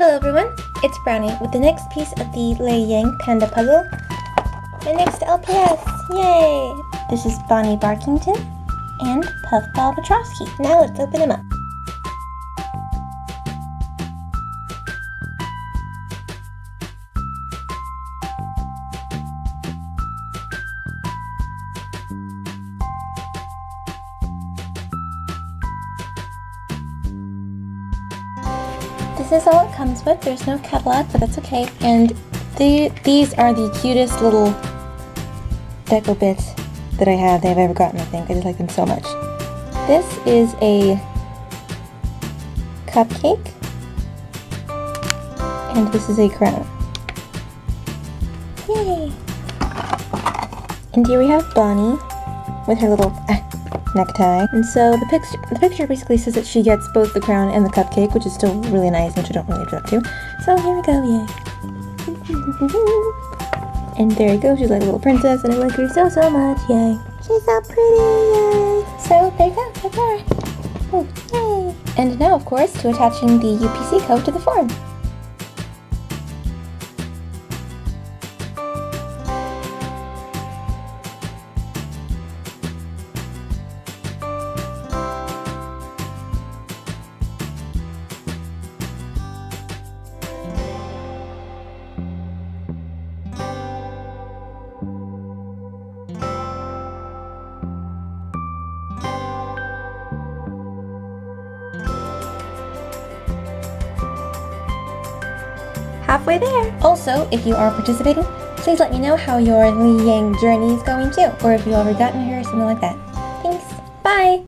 Hello everyone, it's Brownie with the next piece of the Lei Yang Panda puzzle. My next LPS, yay! This is Bonnie Barkington and Puffball Petrovsky. Now let's open them up. This is all it comes with. There's no catalog, but that's okay. And the, these are the cutest little deco bits that I have that I've ever gotten, I think. I just like them so much. This is a cupcake. And this is a crown. Yay! And here we have Bonnie with her little necktie. And so the picture, the picture basically says that she gets both the crown and the cupcake, which is still really nice, which I don't really object to. So here we go, yay. and there you go, she's like a little princess, and I like her so, so much, yay. She's so pretty, yay. So there you go, that's. Oh, yay. And now, of course, to attaching the UPC code to the form. halfway there. Also, if you are participating, please let me know how your Lei Yang journey is going too, or if you've already gotten here or something like that. Thanks, bye!